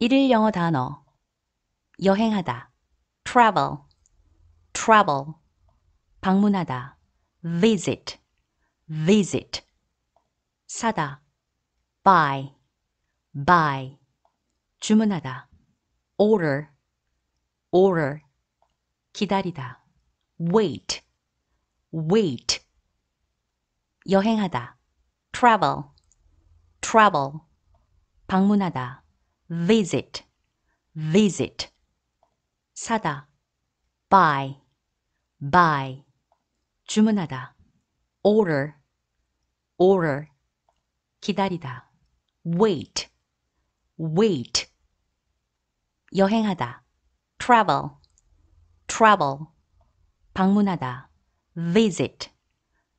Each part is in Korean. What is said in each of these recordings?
일일 영어 단어 여행하다 travel travel 방문하다 visit visit 사다 buy buy 주문하다 order order 기다리다 wait wait 여행하다 travel travel 방문하다 visit visit 사다 buy buy 주문하다 order order 기다리다 wait wait 여행하다 travel travel 방문하다 visit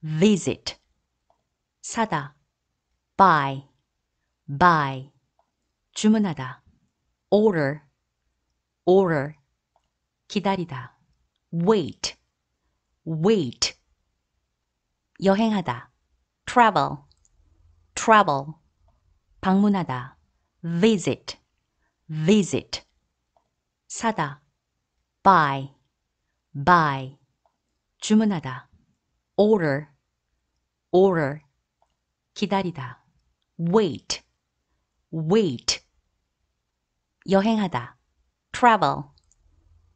visit 사다 buy buy 주문하다 order order 기다리다 wait wait 여행하다 travel travel 방문하다 visit visit 사다 buy buy 주문하다 order order 기다리다 wait wait 여행하다 travel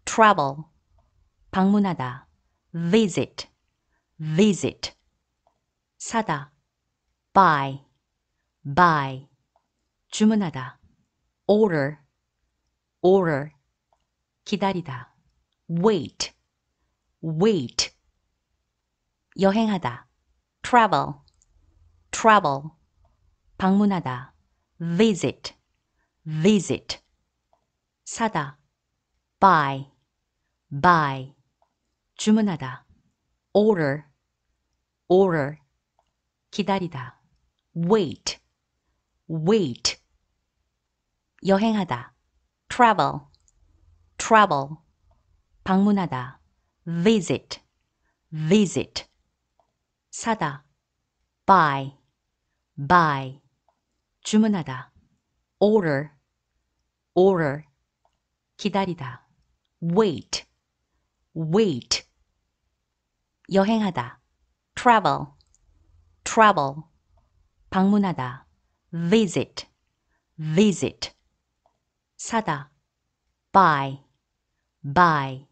travel 방문하다 visit visit 사다 buy buy 주문하다 order order 기다리다 wait wait 여행하다 travel travel 방문하다 visit visit 사다 buy buy 주문하다 order order 기다리다 wait wait 여행하다 travel travel 방문하다 visit visit 사다 buy buy 주문하다 order order 기다리다 wait wait 여행하다 travel travel 방문하다 visit visit 사다 buy buy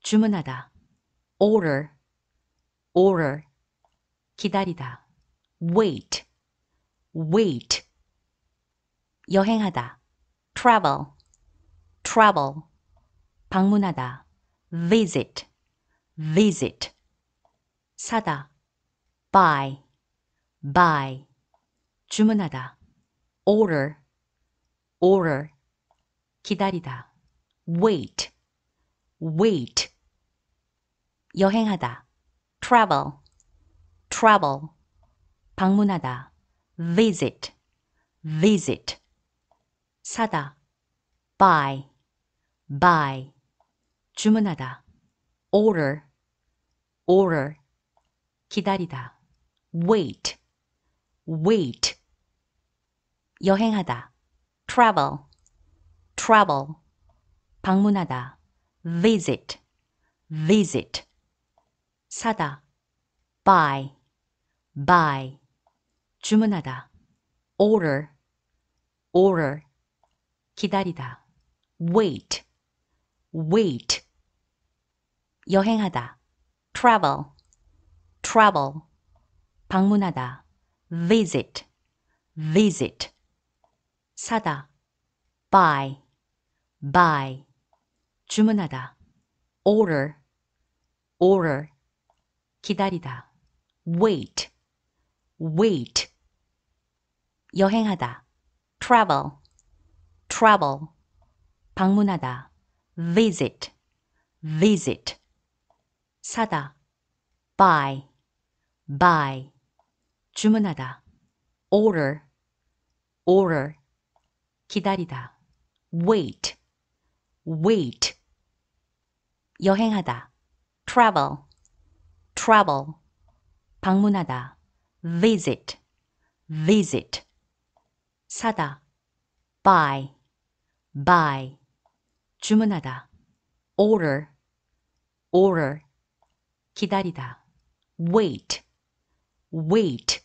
주문하다 order order 기다리다 wait wait 여행하다 travel travel 방문하다 visit visit 사다 buy buy 주문하다 order order 기다리다 wait wait 여행하다 travel travel 방문하다 visit visit 사다 buy buy 주문하다 order order 기다리다 wait wait 여행하다 travel travel 방문하다 visit visit 사다 buy buy 주문하다 order order 기다리다 wait wait 여행하다 travel travel 방문하다 visit visit 사다 buy buy 주문하다 order order 기다리다 wait wait 여행하다 travel travel 방문하다 visit visit 사다 buy buy 주문하다 order order 기다리다 wait wait 여행하다 travel travel 방문하다 visit visit 사다 buy buy 주문하다 order order 기다리다 wait wait